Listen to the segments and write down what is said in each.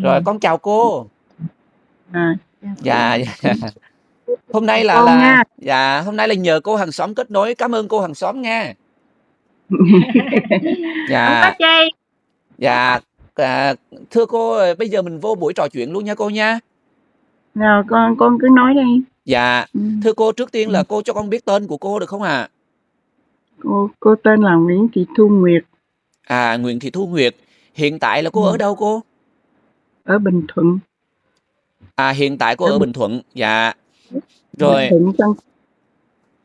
Rồi con chào cô. À, Dạ, dạ. Hôm nay là là nha. dạ, hôm nay là nhờ cô hàng xóm kết nối. Cảm ơn cô hàng xóm nha. Dạ. Dạ, à, thưa cô, bây giờ mình vô buổi trò chuyện luôn nha cô nha. Rồi con con cứ nói đi. Dạ, Ừm. thưa cô trước tiên là Ừm. cô cho con biết tên của cô được không ạ? Cô cô tên là Nguyễn Thị Thu Nguyệt, À, Nguyễn Thị Thu Nguyệt. Hiện tại là cô ở ừm, đâu cô? Ở Bình Thuận, À, hiện tại cô ở ở Bình Bình Thuận. Dạ. Bình Rồi, Thuận Tân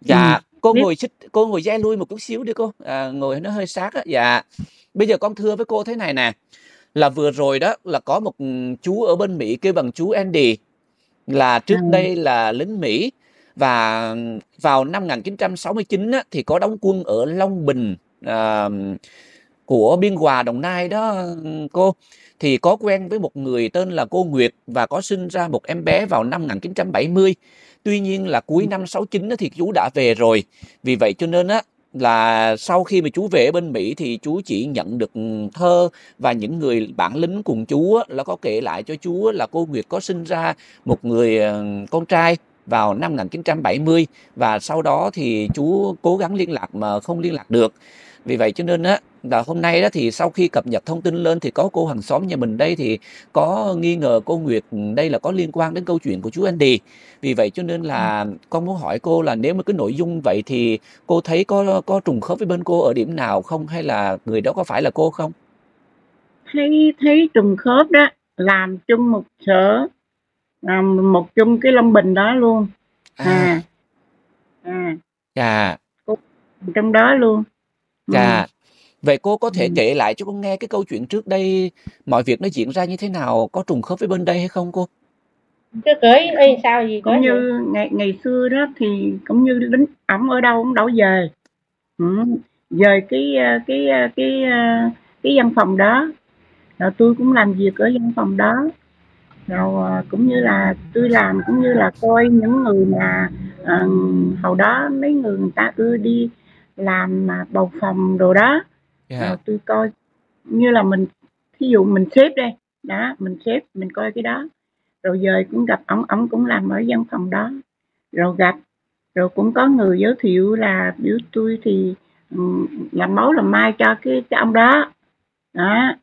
dạ, ừm, cô ngồi xích cô ngồi dai lui một chút xíu đi cô. À, ngồi nó hơi sát á. Dạ. Bây giờ con thưa với cô thế này nè, là vừa rồi đó là có một chú ở bên Mỹ kêu bằng chú Andy là À. trước đây là lính Mỹ và vào năm 1969 á, thì có đóng quân ở Long Bình à, của Biên Hòa Đồng Nai đó cô thì có quen với một người tên là cô Nguyệt và có sinh ra một em bé vào năm 1970 tuy nhiên là cuối Ừm. năm 69 á, thì chú đã về rồi. Vì vậy cho nên á là sau khi mà chú về bên Mỹ thì chú chỉ nhận được thơ và những người bạn lính cùng chú á, là có kể lại cho chú là cô Nguyệt có sinh ra một người ờ, con trai vào năm 1970 và sau đó thì chú cố gắng liên lạc mà không liên lạc được. Vì vậy cho nên á là hôm nay đó thì sau khi cập nhật thông tin lên thì có cô hàng xóm nhà mình đây thì có nghi ngờ cô Nguyệt đây là có liên quan đến câu chuyện của chú Andy vì vậy cho nên là con muốn hỏi cô là nếu mà cái nội dung vậy thì cô thấy có có trùng khớp với bên cô ở điểm nào không hay là người đó có phải là cô không? Thấy thấy trùng khớp đó, làm chung một sở, làm một chung cái Long Bình đó luôn. À, À. À. dạ, trong đó luôn. Dạ. Vậy cô có thể Ừm. kể lại cho con nghe cái câu chuyện trước đây mọi việc nó diễn ra như thế nào, có trùng khớp với bên đây hay không cô? Cứ kể y sao gì Cũng vậy. như ngày ngày xưa đó thì cũng như lính ổng ở đâu ổng đâu về. Ừm, về cái, a, cái, a, cái, a, cái văn phòng đó, rồi tui cũng làm việc ở văn phòng đó. Rồi, cũng như là tui làm cũng như là coi những người mà, ờ, hồi đó mấy người người ta ưa đi làm mà bầu phòng đồ đó, rồi tôi coi như là mình thí dụ mình xếp đây đó, mình xếp mình coi cái đó. Rồi giờ cũng gặp ông ông cũng làm ở văn phòng đó, rồi gặp, rồi cũng có người giới thiệu là biểu tôi thì, ừ, làm máu làm mai cho cái cái ông đó. Đó,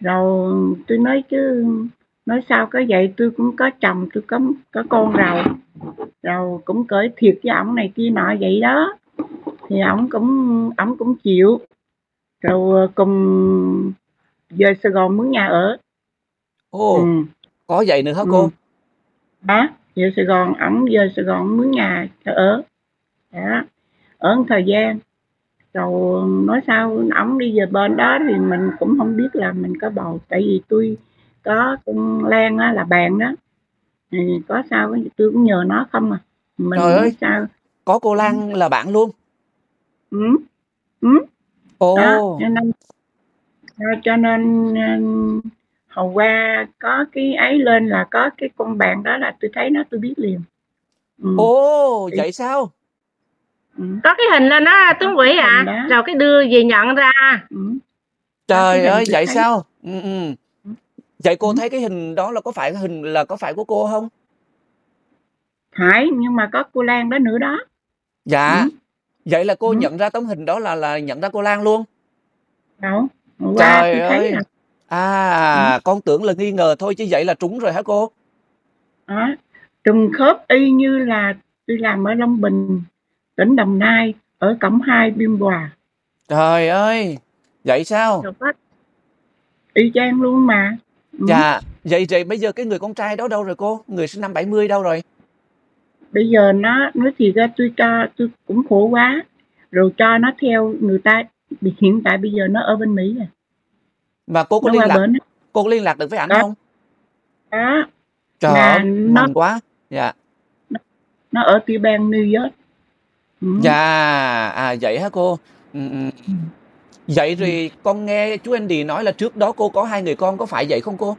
rồi tôi nói chứ nói sao có vậy, tôi cũng có chồng, tôi có có con rồi, rồi cũng cởi thiệt với ổng này kia nọ vậy đó. Thì ổng cũng ổng cũng chịu, rồi cùng về Sài Gòn mướn nhà ở. Ồ, Ừm. có vậy nữa hả cô? Ừm. Đó, về Sài Gòn, ổng về Sài Gòn mướn nhà cho ở. Đó, ở một thời gian, rồi nói sao ổng đi về bên đó thì mình cũng hông biết là mình có bầu, tại vì tui có con Lan á là bạn đó, thì có sao á tui cũng nhờ nó không à, mình Trời ơi! sao Có cô. Lan là bạn luôn? Ừm, ừm. Đó, Ồ! cho nên cho cho nên, ơ, hồi qua có cái ấy lên là có cái con bạn đó là tui thấy nó tui biết liền. Ừm. Ồ, Thì vậy sao? Ừm. Có cái hình lên đó Tuấn cái Quỷ à, đó. rồi cái đưa về nhận ra. Cái Trời ơi, vậy thấy. sao? Ừm, ừm. Ừm. Vậy cô Ừm. thấy cái hình đó là có phải cái hình là có phải của cô hông? Phải, nhưng mà có cô Lan đó nữa đó. Dạ. Ừm. Vậy là cô Ừm. nhận ra tấm hình đó là là nhận ra cô Lan luôn? Qua Trời ơi! là. À, con tưởng là nghi ngờ thôi chứ vậy là trúng rồi hả cô? Đó, trùng khớp y như là tui làm ở Long Bình, tỉnh Đồng Nai, ở Cẩm Hai, Biên Hòa. Trời ơi! Vậy sao? Y chang luôn mà. Ừm. Dạ, vậy thì bây giờ cái người con trai đó đâu rồi cô? Người sinh năm 70 đâu rồi? Bây giờ nó nói thiệt ra tui cho tui cũng khổ quá, rồi cho nó theo người ta, thì hiện tại bây giờ nó ở bên Mỹ rồi. Mà cô có Nó liên lạc bển á. cô có liên lạc được với ảnh Có. hông? Có. Trời ơi, nó quá! Dạ. nó nó ở tiểu bang New York. Ừm. Dạ, à, vậy hả cô? Ừm, ừm. Ừm. Vậy thì con nghe chú Andy nói là trước đó cô có 2 người con, có phải vậy không cô?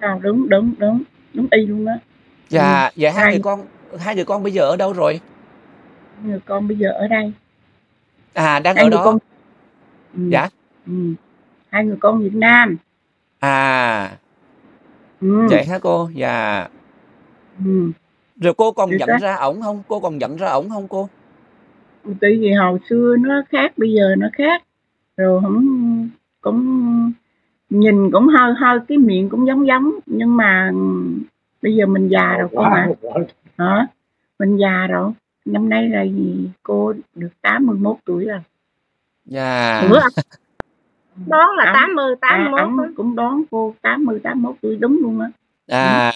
Ờ, đúng, đúng, đúng, đúng y luôn đó. Dạ, vậy 2 người 2 con 2 người con bây giờ ở đâu rồi? người con bây giờ ở đây. À, đang 2 ở người con đó. ừm, Dạ. ừm, 2 người con Việt Nam. À. Ừm. Vậy hả cô? Dạ. Ừm. Rồi cô còn Chính nhận ra ổng hông? Cô còn nhận ra ổng hông cô? Ừm, tại vì hồi xưa nó khác, bây giờ nó khác, rồi hổng cũng nhìn cũng hơi hơi cái miệng cũng giống giống, nhưng mà, bây giờ mình già rồi con à. Hả? Mình già rồi, năm nay là gì cô được 81 tuổi rồi. Dạ. Bữa ông đoán là Ổng 80, à, 81 á. ổng cũng đoán cô 80, 81 tuổi đúng luôn á. À,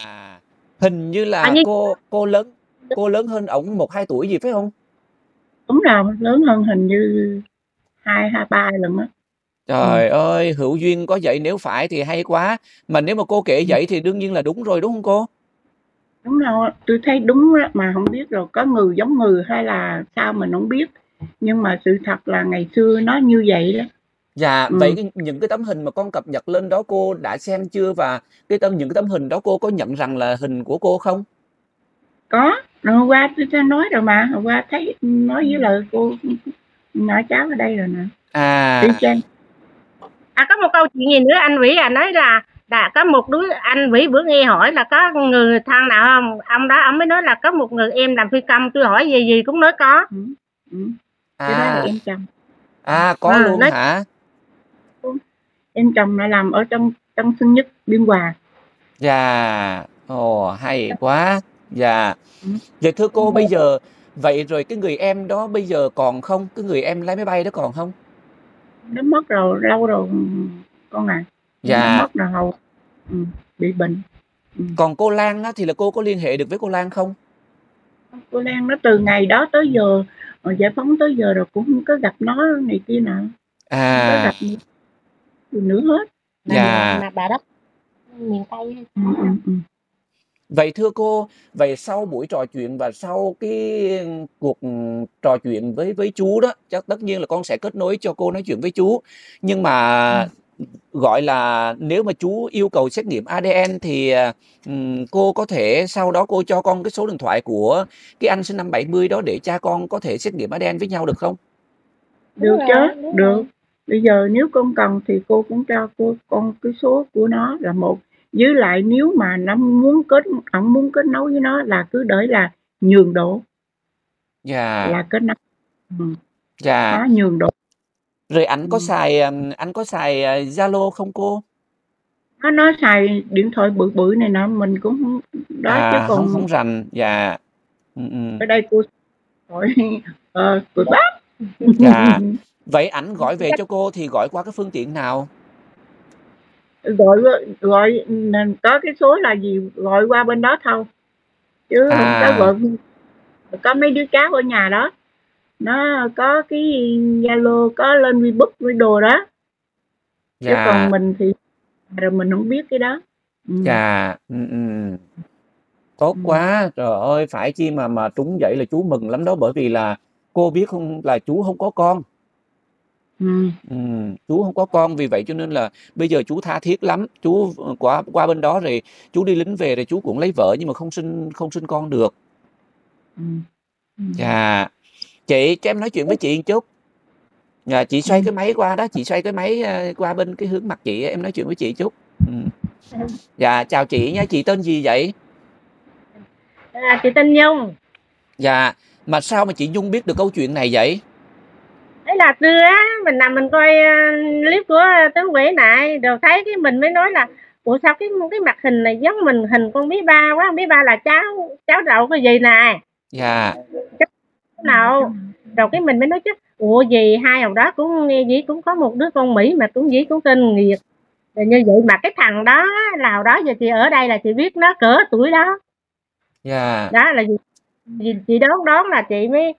hình như À, là như cô cô lớn cô lớn hơn ổng 1-2 tuổi gì phải hông? Đúng rồi, lớn hơn hình như 2, 2, 3 lần á. Trời ơi, hữu duyên có vậy nếu phải thì hay quá, mà nếu mà cô kể Ừm. vậy thì đương nhiên là đúng rồi, đúng hông cô? Đúng rồi, tui thấy đúng á, mà hổng biết rồi có người giống người hay là sao mình hổng biết, nhưng mà sự thật là ngày xưa nó như vậy đó. Dạ, vậy Ừm. cái những cái tấm hình mà con cập nhật lên đó cô đã xem chưa? Và cái tấm những cái tấm hình đó cô có nhận rằng là hình của cô không? Có, rồi hôm qua tui đã nói rồi mà, hôm qua thấy nói với lại cô, nhỏ cháu ở đây rồi nè. À. À, có một câu chuyện gì nữa anh Vĩ à, nói là là có một đứa anh Vĩ bữa nghe hỏi là có người thân nào hông? Ông đó ổng mới nói là có một người em làm phi công, tui hỏi gì gì cũng nói có. Đó là À. em chồng. À, có Ờ, luôn nói hả? Em chồng lại làm ở trong trong Tân Nhất, Biên Hòa. Dạ, ồ, hay quá. Dạ. Vậy thưa cô bây giờ vậy rồi cái người em đó bây giờ còn không? Cái người em lái máy bay đó còn hông? Nó mất rồi, lâu rồi, con à. Dạ. mất hồi ừm, bị bệnh. Ừm. Còn cô Lan á, thì là cô có liên hệ được với cô Lan không? Cô Lan nó từ ngày đó tới giờ, ờ, giải phóng tới giờ rồi cũng hông có gặp nó này kia nọ, có À. gặp gì gì nữa hết. Dạ. mà bà đó miền Tây hay sao á? ừm, ừm. Vậy thưa cô, vậy sau buổi trò chuyện và sau cái cuộc, trò chuyện với với chú đó, chắc tất nhiên là con sẽ kết nối cho cô nói chuyện với chú. Nhưng mà, Ừm. Gọi là, nếu mà chú yêu cầu xét nghiệm ADN thì, à, cô có thể sau đó cô cho con cái số điện thoại của cái anh sinh năm 70 đó để cha con có thể xét nghiệm ADN với nhau được không? Được chứ, được. Bây giờ nếu con cần thì cô cũng cho cô con cái số của nó là một, với lại nếu mà nó muốn kết ổng muốn kết nối với nó là cứ để là nhường độ. Dạ. Là kết nối. Ừm. Dạ. Nhường độ. Rồi ảnh có Ừm. xài, anh có xài, à, Zalo không cô? Nó nó xài điện thoại bự bự này nọ, mình cũng đó chứ À, hông còn hổng rành, dạ. Ừm, ừm. ở đây cô hỏi, ờ, cười bắp. Dạ. Vậy ảnh gọi về cho cô thì gọi qua cái phương tiện nào? Gọi gọi n có cái số là gì gọi qua bên đó thôi, chứ hông có À. gọi có mấy đứa cháu ở nhà đó, nó có cái Zalo, có lên Facebook với đồ đó. Chứ Dạ. còn mình thì rồi mình hổng biết cái đó. Ừm. Dạ, ừm, ừm. Tốt Ừm. quá, trời ơi, phải chi mà mà trúng vậy là chú mừng lắm đó, bởi vì là cô biết hông là chú hông có con. Ừm. Ừm, chú hông có con, vì vậy cho nên là bây giờ chú tha thiết lắm, chú, ờ, qua qua bên đó rồi chú đi lính về rồi chú cũng lấy vợ nhưng mà không sinh không sinh con được. Ừm. Ừm. Dạ. Chị, cho em nói chuyện với chị một chút. Dạ, chị xoay Ừm. cái máy qua đó, chị xoay cái máy, a, qua bên cái hướng mặt chị em nói chuyện với chị chút. Ừm. Dạ, chào chị nha, chị tên gì vậy? À, chị tên Nhung. Dạ, mà sao mà chị Nhung biết được câu chuyện này vậy? Ấy là trưa á, mình nằm mình coi, a, clip của Tuấn Quế nại, rồi thấy cái mình mới nói là "Ủa, sao cái cái mặt hình này giống mình hình con Bí Ba quá, Bí Ba là cháu cháu nội của dì nè." Dạ. Cháu nội. Rồi cái mình mới nói chứ "Ủa, dì hai hồi đó cũng nghe dĩ cũng có một đứa con Mỹ mà cũng dĩ cũng tên Nguyệt." Rồi như vậy mà cái thằng đó hồi đó giờ chị ở đây là chị biết nó cỡ tuổi đó. Dạ. Đó là dì chị đoán đoán là chị mới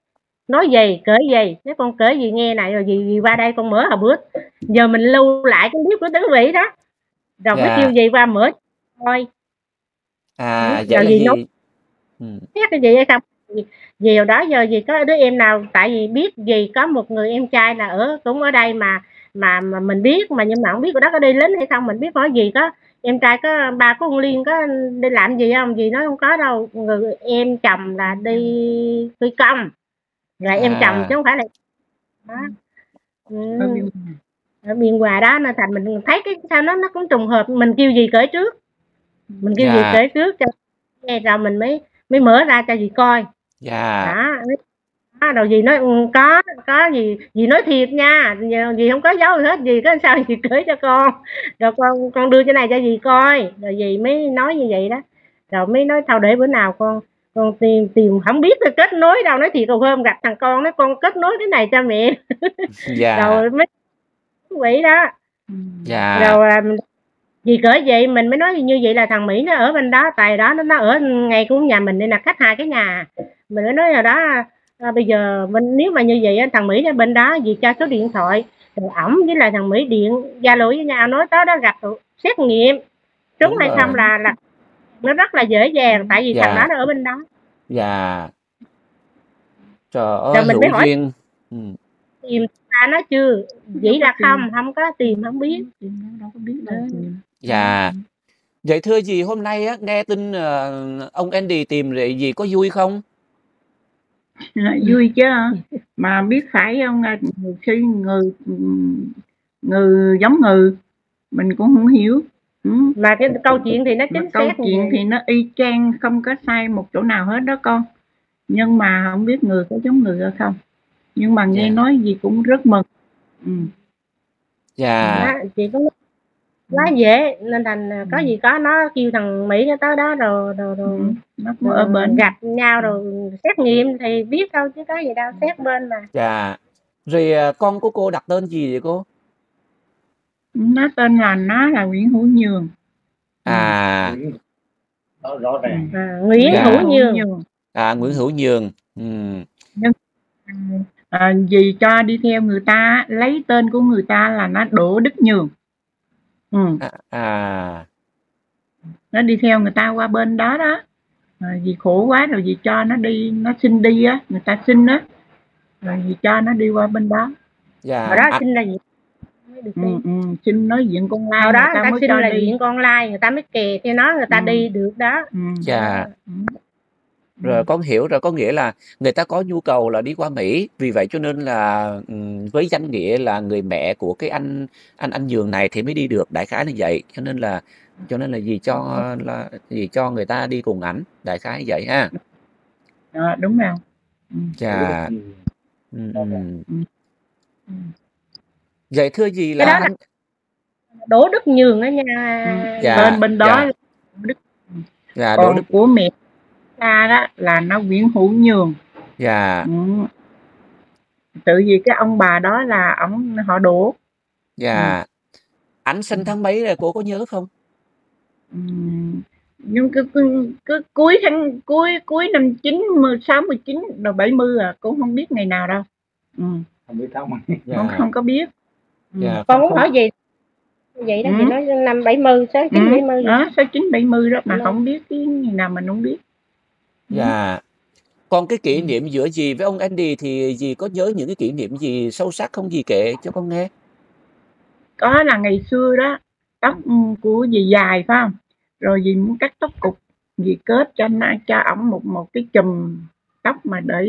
nói vầy, kể vầy, nói con kể dì nghe này rồi dì dì qua đây con mở hồi bữa. Giờ mình lưu lại cái clip của Tứ Vĩ đó, rồi mới kêu Dạ. dì qua mở coi. À, Ừm, vậy là dì nói biết cái dì hay không? Dì dì hồi đó giờ dì có đứa em nào tại vì biết dì có một người em trai là ở cũng ở đây mà mà mà mình biết mà nhưng mà hổng biết hồi đó có đi lính hay không, mình biết hỏi dì có em trai có ba của con Liên có đi làm gì hông? Dì nói hông có đâu, người em chồng là đi phi công, là em chồng chứ À. hông phải là đó. Hòa. Ở Biên Hòa đó nên thành mình thấy cái sao nó nó cũng trùng hợp, mình kêu dì kể trước. mình kêu dì Dạ. kể trước cho nghe rồi mình mới mới mở ra cho dì coi Dạ. đó đó, rồi dì nói "Ừ, có có gì dì nói thiệt nha. Dì không có giấu gì hết dì có sao dì kể cho con. Rồi con con đưa cái này cho dì coi. Rồi dì mới nói như vậy đó. Rồi mới nói thôi để bữa nào con con tìm tìm không biết là kết nối đâu. Nói thiệt rồi hôm gặp thằng con nói con kết nối cái này cho mẹ. Dạ. rồi mới quỷ đó. Dạ. rồi à, vì cỡ vậy mình mới nói như vậy là thằng Mỹ nó ở bên đó tại đó nó, nó ở ngay cũng nhà mình đây là cách hai cái nhà mình mới nói là đó à, bây giờ mình nếu mà như vậy á, thằng Mỹ ở bên đó vì cho số điện thoại rồi ổng với lại thằng Mỹ điện Zalo với nhau nói tới đó gặp xét nghiệm trúng Đúng hay rồi. không là là nó rất là dễ dàng tại vì thằng Dạ. đó nó ở bên đó Dạ. Trời ơi, Rồi mình mới hỏi- duyên. Ừ. tìm ta nó chưa chỉ là không không có tìm không biết đâu có biết đâu tìm. Dạ. Vậy thưa dì hôm nay á nghe tin ờ, ông Andy tìm rồi dì có vui không? Vui chứ mà biết phải không nhiều khi người người giống người mình cũng không hiểu ừ. mà cái câu chuyện thì nó mà chính câu xác như chuyện thì nó y chang không có sai một chỗ nào hết đó con nhưng mà không biết người có giống người hay không nhưng mà nghe Dạ. nói gì cũng rất mừng ừ. Dạ. đó, chị cũng quá dễ nên thành à, có Ừ. gì có nó kêu thằng Mỹ nó tới đó rồi rồi, rồi, Ừ. nó cũng rồi ở bên gặp nhau rồi xét nghiệm thì biết đâu chứ có gì đâu xét bên mà Dạ. Rồi ờ, con của cô đặt tên gì vậy cô? nó tên là nó là Nguyễn Hữu Nhường À, rõ ràng à, Nguyễn Dạ. Hữu Nhường à Nguyễn Hữu Nhường. Ừ. à, vì cho đi theo người ta lấy tên của người ta là nó Đỗ Đức Nhường ừ. À, à. nó đi theo người ta qua bên đó đó à, vì khổ quá rồi vì cho nó đi nó xin đi á người ta xin á rồi vì cho nó đi qua bên đó Dạ. hồi đó À, xin là gì ừ, ừ, xin nói diện con lai hồi đó người người ta ta mới xin cho là đi diện con lai người ta mới kè theo nó người ta Ừ. đi được đó ừ. Dạ. Ừ. Rồi con hiểu rồi, có nghĩa là người ta có nhu cầu là đi qua Mỹ, vì vậy cho nên là với danh nghĩa là người mẹ của cái anh anh anh Nhường này thì mới đi được, đại khái là vậy. Cho nên là cho nên là gì cho là gì cho người ta đi cùng ảnh, đại khái vậy ha. Đó, đúng rồi. Dạ. Ừ. Ừ, Dạ, ừ. Vậy thưa gì là là- Đỗ Đức Nhường đó nha Dạ, bên bên đó dạ. là Đức dạ Đức của mẹ ta đó là nó Nguyễn Hữu Nhường dạ ừ. tự vì cái ông bà đó là ông họ Đỗ dạ. Ảnh sinh tháng mấy rồi cô có nhớ không? Ừ. nhưng cứ, cứ, cứ cuối tháng cuối cuối năm chín sáu mươi chín rồi bảy mươi à cũng không biết ngày nào đâu ừ. không biết tháng mấy không Dạ. không có biết ừ. Dạ. con muốn hỏi gì vậy đó Ừ. chị nói năm bảy mươi sáu chín bảy mươi đó sáu chín bảy mươi đó mà Dạ. không biết cái ngày nào mình không biết Dạ. Còn cái kỷ Ừ. niệm giữa dì với ông Andy thì dì có nhớ những cái kỷ niệm gì sâu sắc không dì kể cho con nghe? có là ngày xưa đó tóc ừ, của dì dài phải không rồi dì muốn cắt tóc cục dì kết cho nó cho ổng một một cái chùm tóc mà để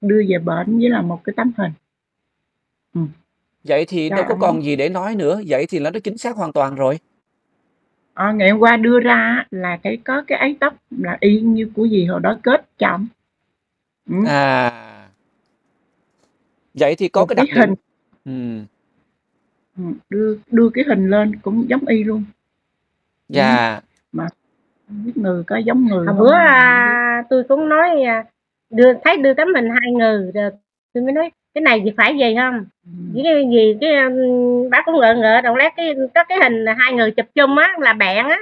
đưa về bệnh với là một cái tấm hình Vậy thì Dạ, đâu có còn gì để nói nữa. Vậy thì là nó chính xác hoàn toàn rồi. À, ngày hôm qua đưa ra là cái có cái ấy tóc là y như của dì hồi đó kết chậm ừ. À. Vậy thì có một cái cái đặc điểm. hình Ừ. ừ, đưa đưa cái hình lên cũng giống y luôn Dạ. không biết người có giống người hồi không bữa à, tôi cũng nói à, đưa thấy đưa tấm hình hai người rồi tôi mới nói cái này thì phải gì không Ừ. với cái gì cái bác cũng ngợ ngợ đầu lát cái có cái hình hai người chụp chung á là bạn á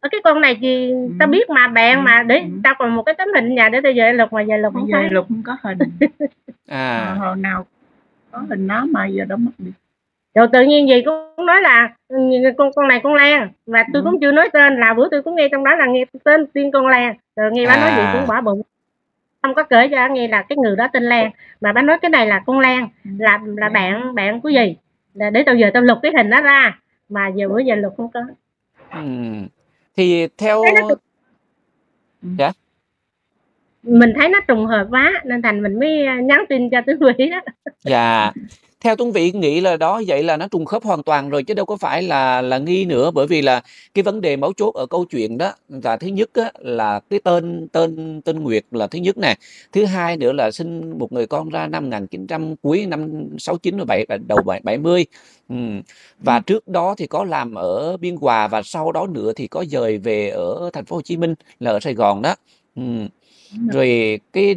ở cái con này thì Ừ. tao biết mà bạn Ừ. mà để Ừ. tao còn một cái tấm hình nhà để tao về lục mà về lục bây không giờ thấy lục không có hình À. à. hồi nào có hình nó mà giờ đó mất đi rồi tự nhiên gì cũng nói là ừ, con con này con Lan và tôi Ừ. cũng chưa nói tên là bữa tôi cũng nghe trong đó là nghe tên tiên con Lan rồi nghe bà nói gì À. cũng bỏ bụng không có kể cho nghe là cái người đó tên Lan mà bà nói cái này là con Lan Ừ. là là bạn bạn của gì là để tao giờ tao lục cái hình đó ra mà giờ bữa giờ lục không có Ừ. Thì theo nó Dạ. mình thấy nó trùng hợp quá nên thành mình mới nhắn tin cho tứ quỷ đó Dạ. Theo Tuấn Vĩ nghĩ là đó vậy là nó trùng khớp hoàn toàn rồi chứ đâu có phải là là nghi nữa. Bởi vì là cái vấn đề mấu chốt ở câu chuyện đó là thứ nhất á, là cái tên tên tên Nguyệt là thứ nhất nè. Thứ hai nữa là sinh một người con ra năm 1900 cuối năm 69 và 7 đầu 70 ừ. và trước đó thì có làm ở Biên Hòa và sau đó nữa thì có dời về ở thành phố Hồ Chí Minh là ở Sài Gòn đó. Ừ. rồi. cái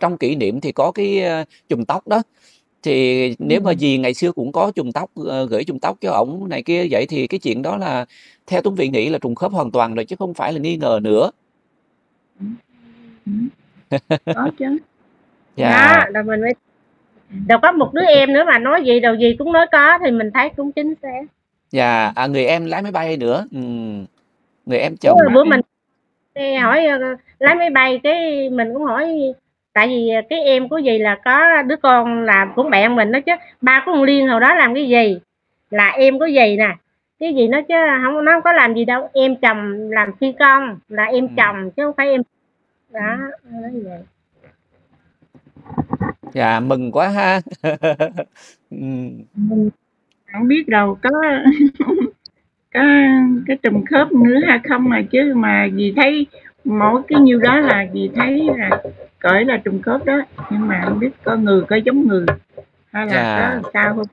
trong kỷ niệm thì có cái uh, chùm tóc đó thì nếu mà dì ngày xưa cũng có chùm tóc uh, gửi chùm tóc cho ổng này kia vậy thì cái chuyện đó là theo Tuấn Vị nghĩ là trùng khớp hoàn toàn rồi chứ không phải là nghi ngờ nữa. Có chứ. Dạ. Đó là mình mới đâu có một đứa em nữa mà nói gì đâu gì cũng nói có thì mình thấy cũng chính xác. Dạ à, người em lái máy bay nữa. Ừ. người em chồng bữa mình hỏi uh, lái máy bay cái mình cũng hỏi tại vì cái em của gì là có đứa con là cũng bạn mình đó chứ ba của ông liên hồi đó làm cái gì? Là em của gì nè. Cái gì nó chứ không nó không có làm gì đâu em chồng làm phi công là em ừ. chồng chứ không phải em. Đó nói vậy. Dạ mừng quá ha. Mình không biết đâu có có cái trùng khớp nữa hay không mà chứ mà gì thấy mỗi cái nhiêu đó là gì thấy là cởi là trùng khớp đó. Nhưng mà không biết có người có giống người hay là dạ. có sao không?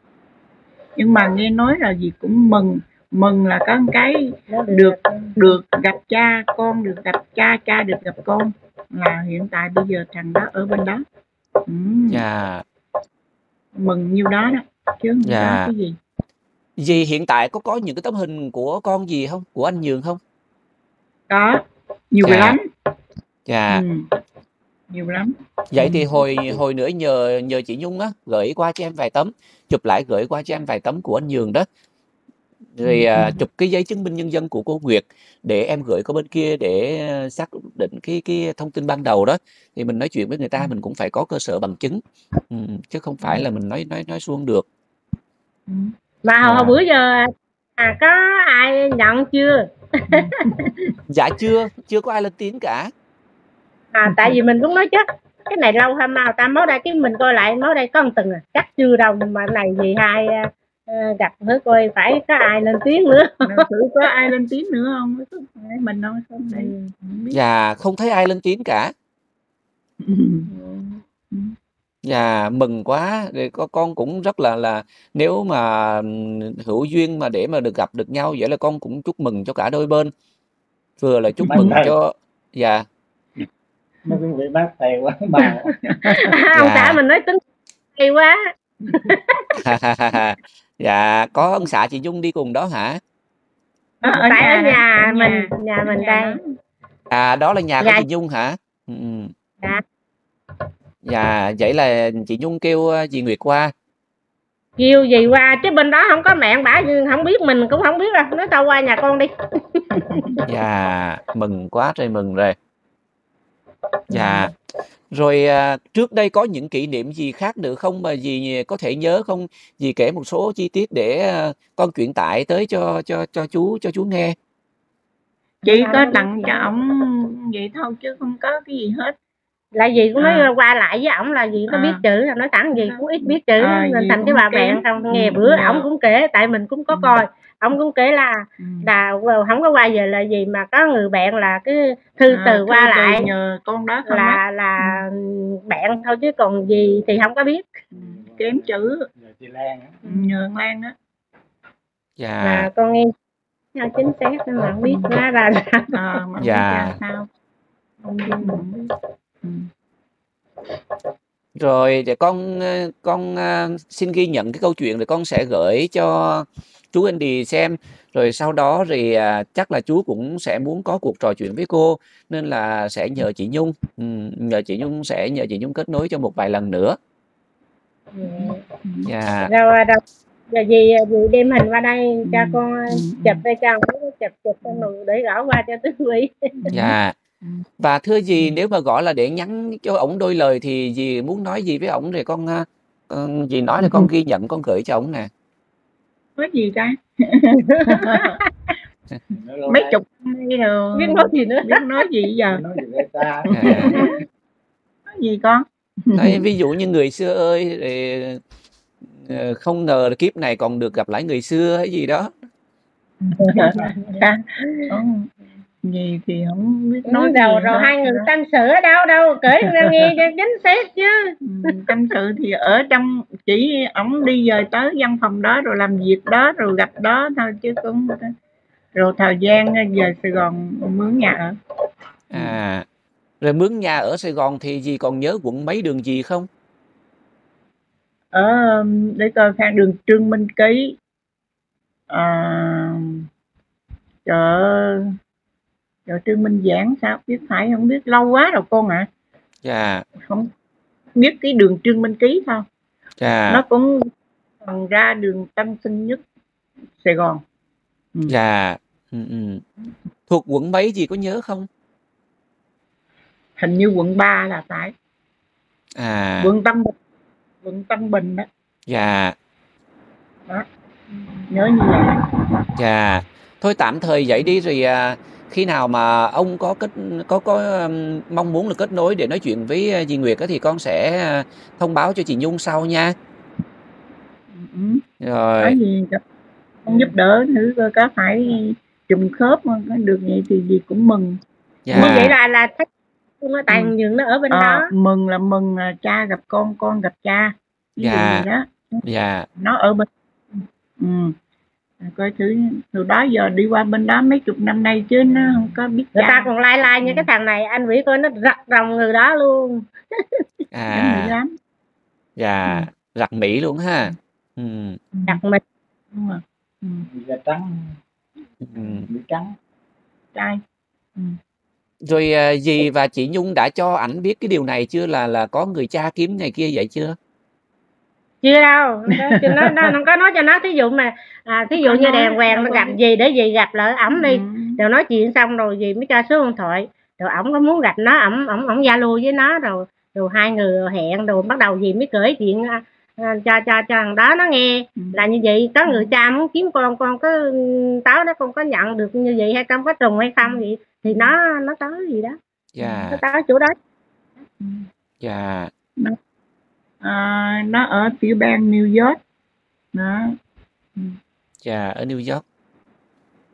Nhưng mà nghe nói là gì cũng mừng. Mừng là có một cái được được gặp cha con được gặp cha cha được gặp con. Là hiện tại bây giờ thằng đó ở bên đó. Ừ. dạ. Mừng nhiêu đó đó. Chứ không dạ. có cái gì. Gì hiện tại có có những cái tấm hình của con gì không? Của anh Nhường không? Có. Nhiều dạ. lắm. Dạ. Ừ nhiều lắm. Vậy thì hồi hồi nữa nhờ nhờ chị Nhung á gửi qua cho em vài tấm chụp lại gửi qua cho em vài tấm của anh Nhường đó. Rồi à, chụp cái giấy chứng minh nhân dân của cô Nguyệt để em gửi qua bên kia để xác định cái cái thông tin ban đầu đó. Thì mình nói chuyện với người ta mình cũng phải có cơ sở bằng chứng. Ừ, chứ không phải là mình nói nói nói suông được. Mà hồi, hồi bữa giờ à có ai nhận chưa? Dạ chưa chưa có ai lên tiếng cả à tại vì mình cũng nói chắc cái này lâu hay mau ta mới đây cái mình coi lại mới đây có một từng à chắc chưa đâu mà này gì hai uh, gặp nữa coi phải có ai lên tiếng nữa. Thử có ai lên tiếng nữa không? Mình nói không đây dạ không thấy ai lên tiếng cả. Dạ mừng quá thì có con cũng rất là là nếu mà hữu duyên mà để mà được gặp được nhau vậy là con cũng chúc mừng cho cả đôi bên. Vừa là chúc mừng cho dạ nó cũng bị bác thầy quá bà. Ông xã mình nói tính hay quá. Dạ có ông xã chị Dung đi cùng đó hả? Ở, ở tại nhà, ở nhà, mình nhà mình đây à đó là nhà, nhà của chị Dung hả? Ừ. dạ. Dạ vậy là chị Nhung kêu chị Nguyệt qua. Kêu gì qua chứ bên đó không có mẹ bả không biết mình cũng không biết đâu. Nói tao qua nhà con đi. Dạ mừng quá trời mừng rồi Dạ. Rồi, à, trước đây có những kỷ niệm gì khác nữa không mà dì có thể nhớ không? Dì kể một số chi tiết để, a, con truyền tải tới cho cho cho chú cho chú nghe. Chỉ có tặng cho ổng vậy thôi chứ không có cái gì hết. Là dì cũng nói À. qua lại với ổng là dì có biết À. chữ, là nói thẳng dì cũng ít biết chữ À, nên thành cái bà kém. bạn xong nghe bữa dạ. ổng cũng kể, tại mình cũng có Ừm. coi ông cũng kể là Ừm. là không có qua giờ là gì mà có người bạn là cái thư À, từ qua thư lại nhờ con đó không là là bạn thôi chứ còn gì thì không có biết. Ừm, kém chữ. Nhờ chị Lan á. nhờ Lan á. Dạ. Mà con nghe sao chính xác nên mà hông biết ra là sao. Ờ, mà Dạ. sao. Ừm. Rồi để con, con, xin ghi nhận cái câu chuyện rồi con sẽ gửi cho chú Andy xem, rồi sau đó thì, à, chắc là chú cũng sẽ muốn có cuộc trò chuyện với cô, nên là sẽ nhờ chị Nhung, ừm, nhờ chị Nhung sẽ nhờ chị Nhung kết nối cho một vài lần nữa. Dạ. Rồi, rồi, giờ dì, dì đem hình qua đây cho con, chụp đây cho chụp chụp xong rồi để gõ qua cho Tứ Huy. Dạ. Và thưa dì, nếu mà gọi là để nhắn cho ổng đôi lời thì dì muốn nói gì với ổng? Rồi con, con dì nói là con ghi nhận con gửi cho ổng nè. Nói gì ta mấy chục biết nói gì nữa? Biết nói gì giờ? Nói gì ta? Nói gì con? Đấy, ví dụ như người xưa ơi Ờ, không ngờ kiếp này còn được gặp lại người xưa hay gì đó. Gì thì không biết nói Nói đầu gì rồi hết. hai người tâm sự ở đâu đâu kể ra nghe cho chính xác chứ Ừm, tâm sự thì ở trong chỉ ổng đi về tới văn phòng đó rồi làm việc đó rồi gặp đó thôi chứ cũng rồi thời gian về Sài Gòn mướn nhà ở À, rồi mướn nhà ở Sài Gòn thì dì còn nhớ quận mấy đường gì không? ở um, để coi khang đường Trương Minh Ký à, chợ chợ Trương Minh Giảng sao? Biết phải không? Biết lâu quá rồi con ạ Dạ, không biết cái đường Trương Minh Ký thôi dạ, nó cũng còn ra đường Tân Sinh Nhất Sài Gòn. Dạ. Ừ, ừ. Thuộc quận mấy dì có nhớ không? hình như quận 3 là phải. À, quận Tân Bình. Quận Tân Bình đó. Dạ, nhớ như vậy. Dạ. Thôi tạm thời vậy đi rồi à, khi nào mà ông có kết có có mong muốn là kết nối để nói chuyện với à, dì Nguyệt á thì con sẽ à, thông báo cho chị Nhung sau nha. ừ. có Rồi, gì gặp con giúp đỡ thử coi có phải trùng khớp mà có được vậy thì gì cũng mừng như dạ, vậy là là thích á tại Ừ. nó ở bên Ờ, đó mừng là mừng là cha gặp con con gặp cha Dạ. vậy đó dạ, nó ở bên ừ. Coi thử từ đó giờ đi qua bên đó mấy chục năm nay chứ nó không có biết người ta còn lai lai như Ừ. cái thằng này anh Vĩ coi nó rặt ròng người đó luôn. À, lắm. Dạ, rặt Mỹ luôn ha. Ừ, đặt mình đúng rồi. Ừ. Da trắng. Ừ. bị trắng. Trai. Rồi à, dì và chị Nhung đã cho ảnh biết cái điều này chưa? Là là có người cha kiếm này kia vậy chưa? Chưa đâu nó, nó, nó không có nói cho nó thí dụ mà à, thí dụ Có như đèn quèn đâu nó có gặp gì để gì gặp lại ổng đi. Ừ. rồi nói chuyện xong rồi gì mới cho số điện thoại. Rồi ổng có muốn gặp nó ổng ổng ổng zalo với nó. Rồi rồi hai người hẹn rồi bắt đầu gì mới kể chuyện à, à, cho cho cho thằng đó nó nghe. Ừ. là như vậy có người cha muốn kiếm con con có táo đó con có nhận được như vậy hay không có trùng hay không vậy thì nó nó tới gì đó. Dạ, nó tới chỗ đó. Ừ. dạ, à, nó ở tiểu bang New York đó dạ ở New York.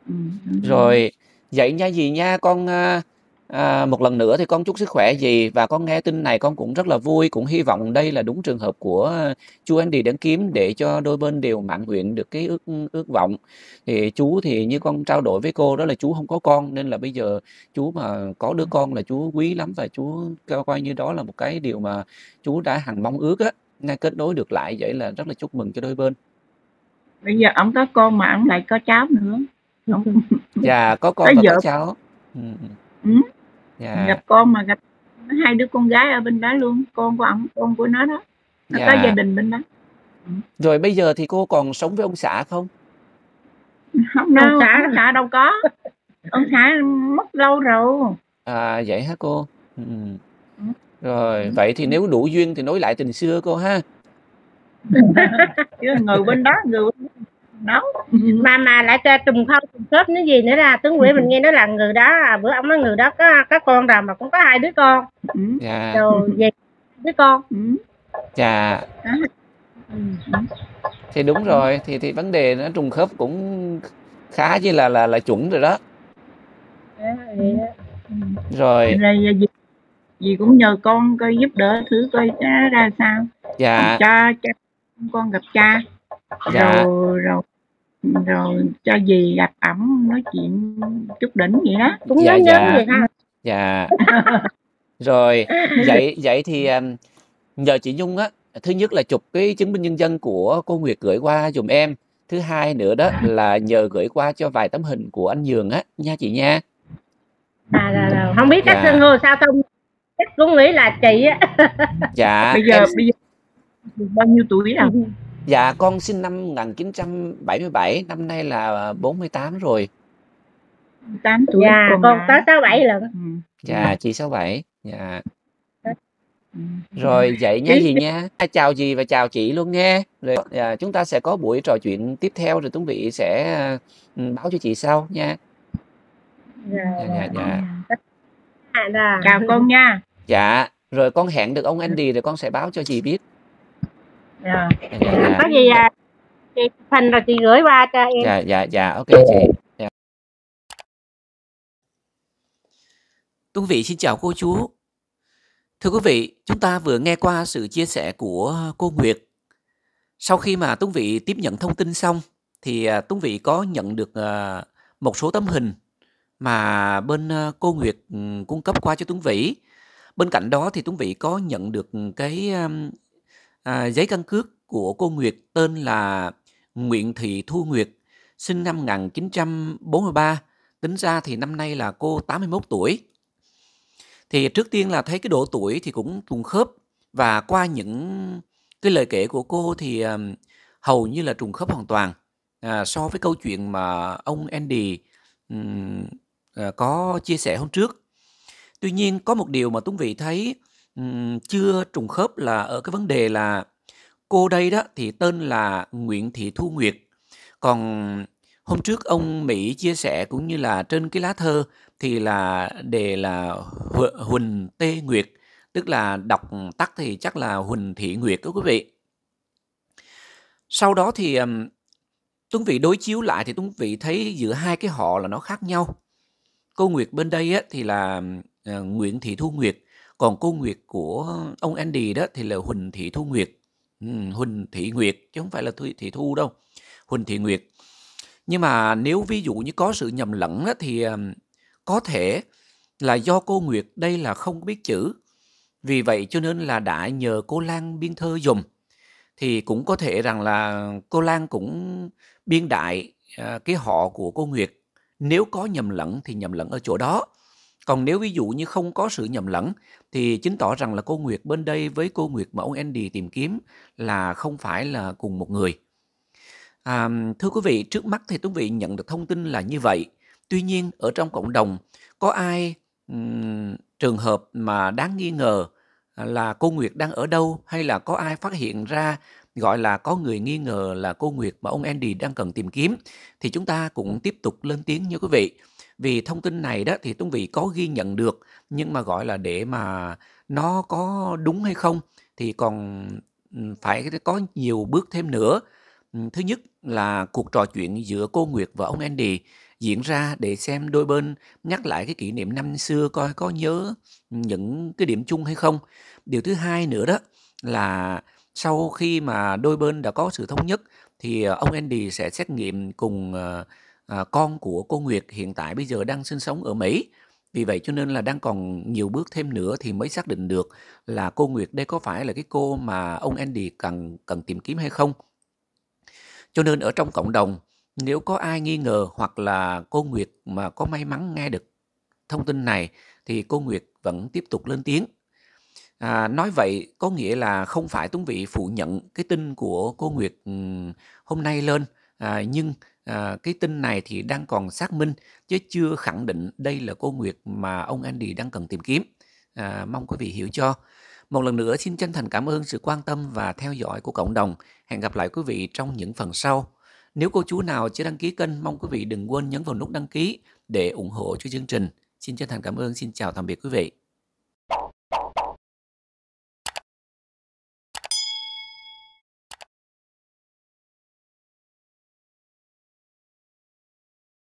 ừ. Rồi, vậy nha dì nha, con à, à, một lần nữa thì con chúc sức khỏe dì và con nghe tin này con cũng rất là vui, cũng hy vọng đây là đúng trường hợp của chú Andy Đấng Kiếm để cho đôi bên đều mãn nguyện được cái ước ước vọng. Thì chú thì như con trao đổi với cô đó là chú không có con nên là bây giờ chú mà có đứa con là chú quý lắm và chú coi như đó là một cái điều mà chú đã hằng mong ước á, nghe kết nối được lại vậy là rất là chúc mừng cho đôi bên. bây giờ ổng có con mà ổng lại có cháu nữa Dạ, có con Tới và có vợ. cháu. Ừ. Ừ. Dạ. gặp con mà gặp hai đứa con gái ở bên đó luôn con của ổng con của nó đó nó có Dạ. gia đình bên đó Rồi bây giờ thì cô còn sống với ông xã không? không đâu Ông xã ông xã đâu có ông xã mất lâu rồi À vậy hả cô? Ừ. Ừ. Rồi, vậy thì nếu đủ duyên thì nối lại tình xưa cô ha. người bên đó người bên đó nấu mà mà lại cho trùng khâu trùng khớp nữa gì nữa là tướng Nguyễn mình nghe nói là người đó à, bữa ông nói người đó có có con rồi mà cũng có hai đứa con ừ. Dạ, rồi về đứa con Ừ. dạ. Ừ. Thì đúng rồi, thì thì vấn đề nó trùng khớp cũng khá chứ là là là chuẩn rồi đó. Đó, đó. Ừ. Rồi, gì, gì cũng nhờ con coi giúp đỡ thử coi ra sao dạ, cho cho con gặp cha dạ, rồi rồi rồi cho dì gặp ẩm nói chuyện chút đỉnh vậy đó cũng Dạ, nhớ nhớ dạ. vậy ha dạ. Rồi, vậy vậy thì um, nhờ chị Nhung á, thứ nhất là chụp cái chứng minh nhân dân của cô Nguyệt gửi qua giùm em. Thứ hai nữa đó là nhờ gửi qua cho vài tấm hình của anh Nhường á, nha chị nha. à, là, là, không biết cách Dạ. xưng hô sao không chắc cũng nghĩ là chị á Dạ, bây giờ em bây giờ bao nhiêu tuổi rồi Dạ con sinh năm 1977, năm nay là 48 rồi. 8 tuổi dạ con là- tới sáu bảy lần ừ. Dạ chị 67. Dạ. Ừ. Rồi vậy nha dì nha. Chào dì và chào chị luôn nghe. Rồi dạ, chúng ta sẽ có buổi trò chuyện tiếp theo rồi Tuấn Vị sẽ ừ, báo cho chị sau nha. dạ, Dạ dạ dạ. À, dạ. chào con nha Dạ, rồi con hẹn được ông Andy rồi con sẽ báo cho dì biết. Dạ. Dạ dạ. Có gì à, chị hình rồi chị gửi qua cho em. Dạ dạ dạ. Ok chị. Dạ. quý vị xin chào cô chú. Thưa quý vị chúng ta vừa nghe qua sự chia sẻ của cô Nguyệt. Sau khi mà Tuấn Vị tiếp nhận thông tin xong thì à, Tuấn Vị có nhận được à, một số tấm hình mà bên à, cô Nguyệt ừ, cung cấp qua cho Tuấn Vĩ. Bên cạnh đó thì Tuấn Vĩ có nhận được cái à, giấy căn cước của cô Nguyệt tên là Nguyễn Thị Thu Nguyệt, sinh năm 1943, tính ra thì năm nay là cô 81 tuổi. Thì trước tiên là thấy cái độ tuổi thì cũng trùng khớp và qua những cái lời kể của cô thì à, hầu như là trùng khớp hoàn toàn à, so với câu chuyện mà ông Andy um, à, có chia sẻ hôm trước. Tuy nhiên có một điều mà Tuấn Vị thấy um, chưa trùng khớp là ở cái vấn đề là cô đây đó thì tên là Nguyễn Thị Thu Nguyệt. Còn hôm trước ông Mỹ chia sẻ cũng như là trên cái lá thơ thì là đề là Huỳnh Tê Nguyệt, tức là đọc tắt thì chắc là Huỳnh Thị Nguyệt đó quý vị. Sau đó thì um, Tuấn Vị đối chiếu lại thì Tuấn Vị thấy giữa hai cái họ là nó khác nhau. Cô Nguyệt bên đây á, thì là ờ, Nguyễn Thị Thu Nguyệt, còn cô Nguyệt của ông Andy đó thì là Huỳnh Thị Thu Nguyệt. Ừ, Huỳnh Thị Nguyệt chứ không phải là Thu, Thị Thu đâu. Huỳnh Thị Nguyệt. Nhưng mà nếu ví dụ như có sự nhầm lẫn đó, thì ờ, có thể là do cô Nguyệt đây là không biết chữ. Vì vậy cho nên là đã nhờ cô Lan biên thơ dùng Thì cũng có thể rằng là cô Lan cũng biên đại ờ, cái họ của cô Nguyệt. Nếu có nhầm lẫn thì nhầm lẫn ở chỗ đó. Còn nếu ví dụ như không có sự nhầm lẫn thì chứng tỏ rằng là cô Nguyệt bên đây với cô Nguyệt mà ông Andy tìm kiếm là không phải là cùng một người. À, thưa quý vị, trước mắt thì quý vị nhận được thông tin là như vậy. Tuy nhiên ở trong cộng đồng có ai um, trường hợp mà đáng nghi ngờ là cô Nguyệt đang ở đâu hay là có ai phát hiện ra gọi là có người nghi ngờ là cô Nguyệt mà ông Andy đang cần tìm kiếm thì chúng ta cũng tiếp tục lên tiếng nha quý vị. Vì thông tin này đó thì Tuấn Vị có ghi nhận được, nhưng mà, gọi là, để mà nó có đúng hay không thì còn ừ, phải có nhiều bước thêm nữa. Ừ, thứ nhất là cuộc trò chuyện giữa cô Nguyệt và ông Andy diễn ra để xem đôi bên nhắc lại cái kỷ niệm năm xưa coi có nhớ những cái điểm chung hay không. Điều thứ hai nữa đó là sau khi mà đôi bên đã có sự thống nhất thì ờ, ông Andy sẽ xét nghiệm cùng ờ, à, con của cô Nguyệt hiện tại bây giờ đang sinh sống ở Mỹ. Vì vậy cho nên là đang còn nhiều bước thêm nữa thì mới xác định được là cô Nguyệt đây có phải là cái cô mà ông Andy cần cần tìm kiếm hay không. Cho nên ở trong cộng đồng nếu có ai nghi ngờ hoặc là cô Nguyệt mà có may mắn nghe được thông tin này thì cô Nguyệt vẫn tiếp tục lên tiếng. À, nói vậy có nghĩa là không phải Tuấn Vị phủ nhận cái tin của cô Nguyệt hôm nay lên à, nhưng à, cái tin này thì đang còn xác minh chứ chưa khẳng định đây là cô Nguyệt mà ông Andy đang cần tìm kiếm. À, mong quý vị hiểu cho. Một lần nữa xin chân thành cảm ơn sự quan tâm và theo dõi của cộng đồng. Hẹn gặp lại quý vị trong những phần sau. Nếu cô chú nào chưa đăng ký kênh, mong quý vị đừng quên nhấn vào nút đăng ký để ủng hộ cho chương trình. Xin chân thành cảm ơn, xin chào tạm biệt quý vị.